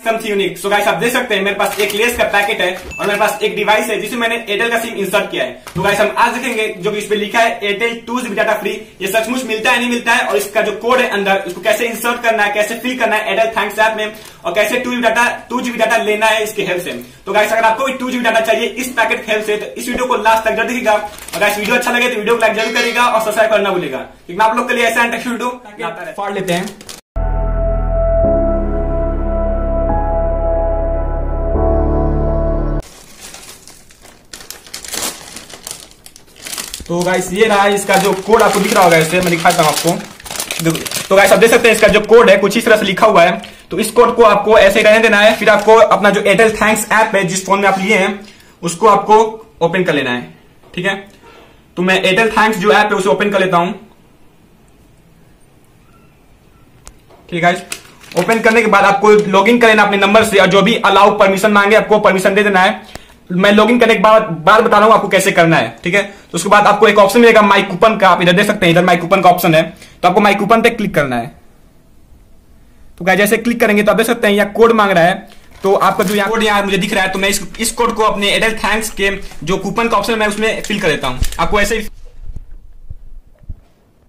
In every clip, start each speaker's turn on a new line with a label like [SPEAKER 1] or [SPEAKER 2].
[SPEAKER 1] Something unique so guys आप देख सकते हैं मेरे पास एक लेस का पैकेट है और मेरे पास एक डिवाइस है जिसमें मैंने एयरटेल का सिम इंसर्ट किया है। तो गाइस हम आज देखेंगे जो कि इस पे लिखा है Airtel two GB data free ये सचमुच मिलता है नहीं मिलता है और इसका जो कोड है अंदर इसको कैसे इंसर्ट करना है कैसे फिल करना है एयरटेल थैंक्स ऐप में और कैसे two GB data two GB data लेना है इसके हेल्प से। तो गाइस अगर आपको भी टू जीबी डाटा चाहिए इस पैकेट के हेल्प से तो इस वीडियो को लास्ट तक ज़रूर देखिएगा। और गाइस वीडियो अच्छा लगे तो वीडियो को लाइक ज़रूर करेगा और सब्सक्राइब करना भूलेगा क्योंकि मैं आप लोग के लिए ऐसा वीडियो फाड़ लेते हैं। तो गाइस ये रहा इसका जो कोड आपको दिख रहा होगा इसे मैं दिखाता हूँ आपको। तो गाइस आप देख सकते हैं इसका जो कोड है, कुछ इस तरह से लिखा हुआ है। तो इस कोड को आपको ऐसे रहने देना है, फिर आपको अपना जो एयरटेल थैंक्स ऐप है, जिस फ़ोन में आप लिए हैं, उसको आपको ओपन कर लेना है, ठीक है? तो मैं एयरटेल थैंक्स जो ऐप है, उसे ओपन कर लेता हूँ। ठीक है ओपन करने के बाद आपको लॉगिन कर लेना अपने नंबर से, और जो भी अलाउ परमिशन मांगे, आपको परमिशन दे देना है। मैं लॉग इन करने के बाद बार बता रहा हूँ आपको कैसे करना है ठीक है? तो उसके बाद आपको एक ऑप्शन मिलेगा माई कूपन का आप इधर देख सकते हैं इधर माई कूपन का ऑप्शन है। तो आपको माई कूपन पे क्लिक करना है। तो क्या जैसे क्लिक करेंगे तो आप देख सकते हैं यहाँ कोड मांग रहा है। तो आपका जो यहाँ कोड यहाँ मुझे दिख रहा है तो मैं इस, कोड को अपने एयरटेल थैंक्स के जो कूपन का ऑप्शन है उसमें फिल कर देता हूँ। आपको ऐसे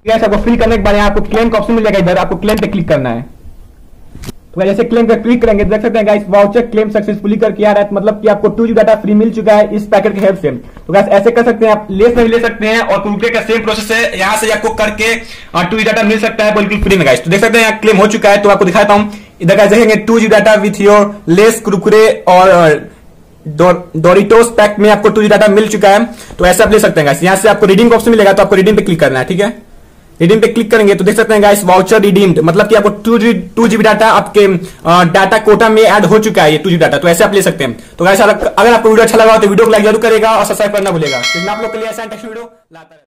[SPEAKER 1] फिल करने के बाद आपको क्लेम का ऑप्शन मिल जाएगा इधर आपको क्लेम पे क्लिक करना है। तो जैसे क्लेम पे क्लिक करेंगे, देख सकते हैं गाइस वाउचर क्लेम सक्सेसफुली करके आ रहा है मतलब कि आपको टू जी डाटा फ्री मिल चुका है इस पैकेट के हेल्प से। तो गाइस ऐसे कर सकते हैं, आप लेस में ले सकते हैं, और कुरकुरे का सेम प्रोसेस है, यहाँ से आपको करके टू जी डाटा मिल सकता है बिल्कुल फ्री में गाइस तो देख सकते हैं, यहाँ क्लेम हो चुका है तो आपको दिखाता हूँ। इधर गाइस देखेंगे two G data with your Lay's Kurkure और डोरिटोस पैक में आपको टू जी डाटा मिल चुका है। तो ऐसे आप ले सकते हैं गाइस यहाँ से आपको रीडिंग ऑप्शन मिलेगा तो आपको रीडिंग पे क्लिक करना है, ठीक है? रिडीम पे क्लिक करेंगे तो देख सकते हैं गाइस वाउचर रिडीम्ड मतलब कि आपको two G two GB data आपके डाटा कोटा में ऐड हो चुका है ये टू जी डाटा तो ऐसे आप ले सकते हैं। तो गाइस अगर आपको वीडियो अच्छा लगा तो वीडियो को लाइक ज़रूर करेगा और सब्सक्राइब करना भूलेगा क्योंकि आप लोग के लिए ऐसा वीडियो लाता है